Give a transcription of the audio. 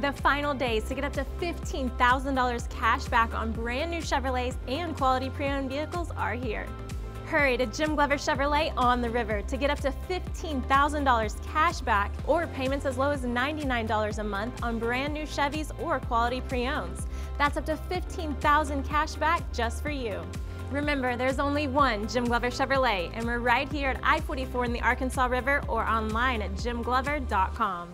The final days to get up to $15,000 cash back on brand new Chevrolets and quality pre-owned vehicles are here. Hurry to Jim Glover Chevrolet on the river to get up to $15,000 cash back or payments as low as $99 a month on brand new Chevys or quality pre-owns. That's up to $15,000 cash back just for you. Remember, there's only one Jim Glover Chevrolet, and we're right here at I-44 in the Arkansas River or online at jimglover.com.